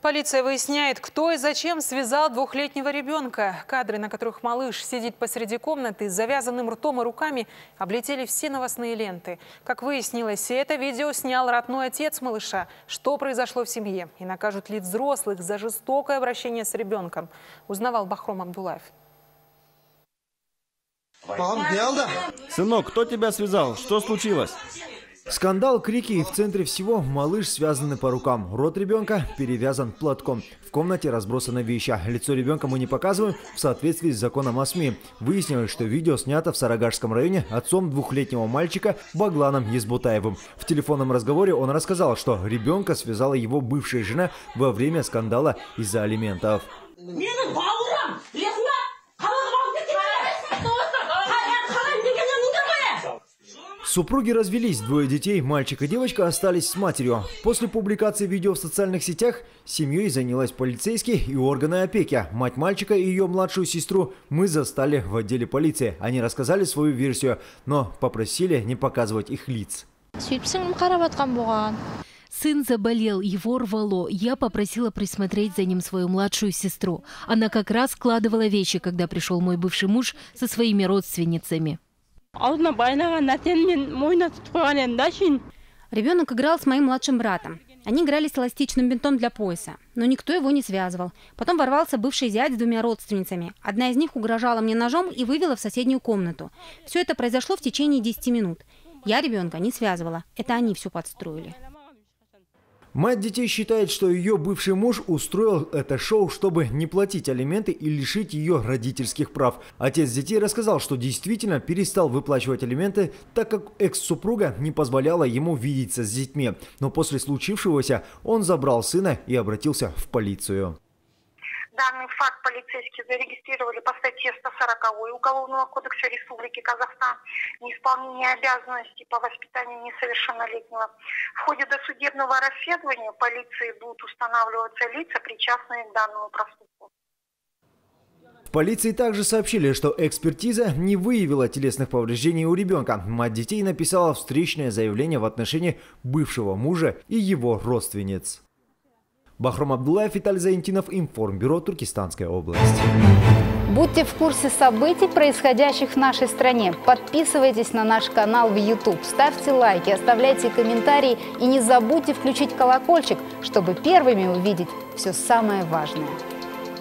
Полиция выясняет, кто и зачем связал двухлетнего ребенка. Кадры, на которых малыш сидит посреди комнаты с завязанным ртом и руками, облетели все новостные ленты. Как выяснилось, это видео снял родной отец малыша. Что произошло в семье? И накажут ли взрослых за жестокое обращение с ребенком? Узнавал Бахром Абдулаев. Сынок, кто тебя связал? Что случилось? Скандал, крики и в центре всего малыш связанный по рукам. Рот ребенка перевязан платком. В комнате разбросаны вещи. Лицо ребенка мы не показываем в соответствии с законом о СМИ. Выяснилось, что видео снято в Сарагашском районе отцом двухлетнего мальчика Багланом Езбутаевым. В телефонном разговоре он рассказал, что ребенка связала его бывшая жена во время скандала из-за алиментов. Супруги развелись, двое детей, мальчик и девочка, остались с матерью. После публикации видео в социальных сетях семьей занялась полицейский и органы опеки. Мать мальчика и ее младшую сестру мы застали в отделе полиции. Они рассказали свою версию, но попросили не показывать их лиц. Сын заболел, его рвало. Я попросила присмотреть за ним свою младшую сестру. Она как раз складывала вещи, когда пришел мой бывший муж со своими родственницами. Ребенок играл с моим младшим братом. Они играли с эластичным бинтом для пояса, но никто его не связывал. Потом ворвался бывший зять с двумя родственницами. Одна из них угрожала мне ножом и вывела в соседнюю комнату. Все это произошло в течение 10 минут. Я ребенка не связывала. Это они все подстроили. Мать детей считает, что ее бывший муж устроил это шоу, чтобы не платить алименты и лишить ее родительских прав. Отец детей рассказал, что действительно перестал выплачивать алименты, так как экс-супруга не позволяла ему видеться с детьми. Но после случившегося он забрал сына и обратился в полицию. Данный факт полицейские зарегистрировали по статье 140 Уголовного кодекса Республики Казахстан неисполнение обязанностей по воспитанию несовершеннолетнего. В ходе досудебного расследования полиции будут устанавливаться лица, причастные к данному проступку. В полиции также сообщили, что экспертиза не выявила телесных повреждений у ребенка. Мать детей написала встречное заявление в отношении бывшего мужа и его родственниц. Бахром Абдулаев, Виталий Заинтинов, Информбюро, Туркестанская область. Будьте в курсе событий, происходящих в нашей стране. Подписывайтесь на наш канал в YouTube, ставьте лайки, оставляйте комментарии и не забудьте включить колокольчик, чтобы первыми увидеть все самое важное.